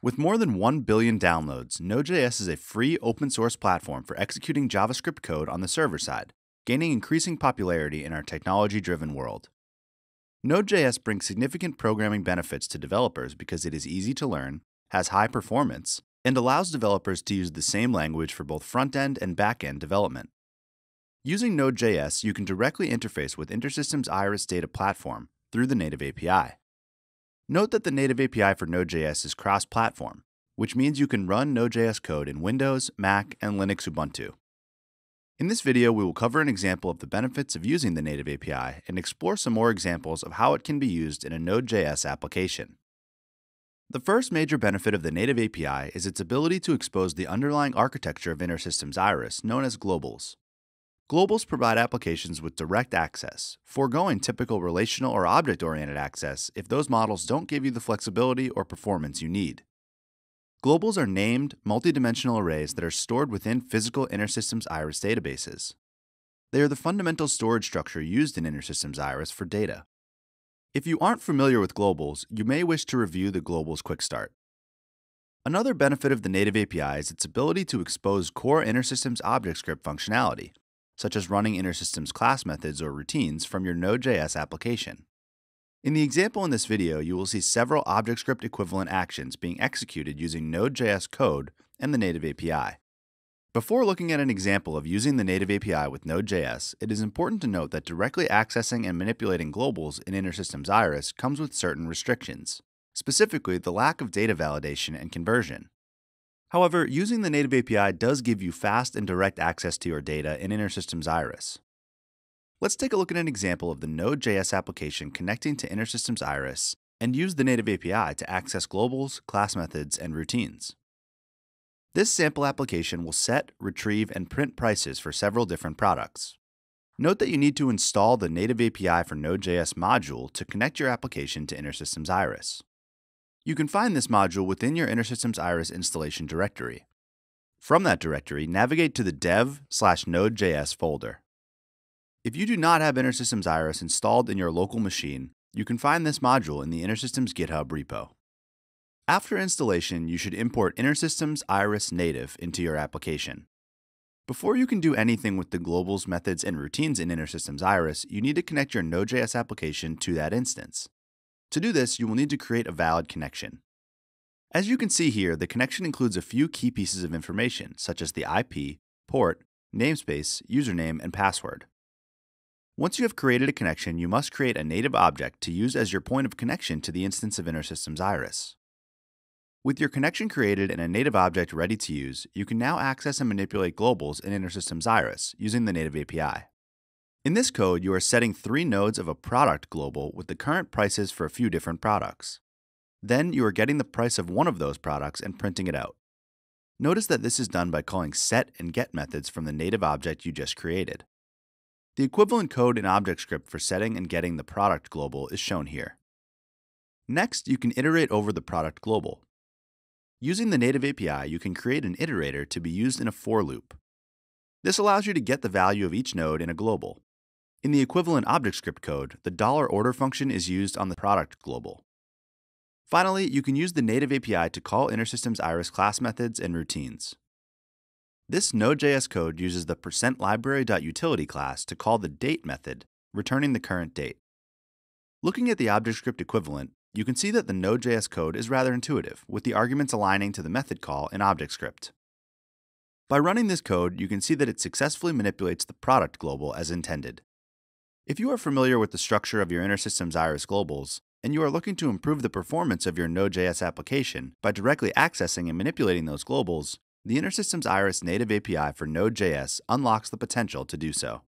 With more than 1 billion downloads, Node.js is a free open source platform for executing JavaScript code on the server side, gaining increasing popularity in our technology driven world. Node.js brings significant programming benefits to developers because it is easy to learn, has high performance, and allows developers to use the same language for both front end and back end development. Using Node.js, you can directly interface with InterSystems Iris Data Platform through the native API. Note that the native API for Node.js is cross platform, which means you can run Node.js code in Windows, Mac, and Linux Ubuntu. In this video, we will cover an example of the benefits of using the native API and explore some more examples of how it can be used in a Node.js application. The first major benefit of the native API is its ability to expose the underlying architecture of InterSystems Iris, known as globals. Globals provide applications with direct access, foregoing typical relational or object oriented access if those models don't give you the flexibility or performance you need. Globals are named, multidimensional arrays that are stored within physical InterSystems Iris databases. They are the fundamental storage structure used in InterSystems Iris for data. If you aren't familiar with globals, you may wish to review the Globals Quick Start. Another benefit of the native API is its ability to expose core InterSystems ObjectScript functionality, such as running InterSystems class methods or routines from your Node.js application. In the example in this video, you will see several ObjectScript equivalent actions being executed using Node.js code and the native API. Before looking at an example of using the native API with Node.js, it is important to note that directly accessing and manipulating globals in InterSystems Iris comes with certain restrictions, specifically the lack of data validation and conversion. However, using the native API does give you fast and direct access to your data in InterSystems Iris. Let's take a look at an example of the Node.js application connecting to InterSystems Iris and use the native API to access globals, class methods, and routines. This sample application will set, retrieve, and print prices for several different products. Note that you need to install the native API for Node.js module to connect your application to InterSystems Iris. You can find this module within your InterSystems Iris installation directory. From that directory, navigate to the dev slash node.js folder. If you do not have InterSystems Iris installed in your local machine, you can find this module in the InterSystems GitHub repo. After installation, you should import InterSystems Iris Native into your application. Before you can do anything with the globals, methods, and routines in InterSystems Iris, you need to connect your Node.js application to that instance. To do this, you will need to create a valid connection. As you can see here, the connection includes a few key pieces of information, such as the IP, port, namespace, username, and password. Once you have created a connection, you must create a native object to use as your point of connection to the instance of InterSystems Iris. With your connection created and a native object ready to use, you can now access and manipulate globals in InterSystems Iris using the native API. In this code, you are setting three nodes of a product global with the current prices for a few different products. Then you are getting the price of one of those products and printing it out. Notice that this is done by calling set and get methods from the native object you just created. The equivalent code in ObjectScript for setting and getting the product global is shown here. Next, you can iterate over the product global. Using the native API, you can create an iterator to be used in a for loop. This allows you to get the value of each node in a global. In the equivalent ObjectScript code, the dollar $order function is used on the product global. Finally, you can use the native API to call InterSystems Iris class methods and routines. This Node.js code uses the %library.utility class to call the date method, returning the current date. Looking at the ObjectScript equivalent, you can see that the Node.js code is rather intuitive, with the arguments aligning to the method call in ObjectScript. By running this code, you can see that it successfully manipulates the product global as intended. If you are familiar with the structure of your InterSystems Iris globals, and you are looking to improve the performance of your Node.js application by directly accessing and manipulating those globals, the InterSystems Iris native API for Node.js unlocks the potential to do so.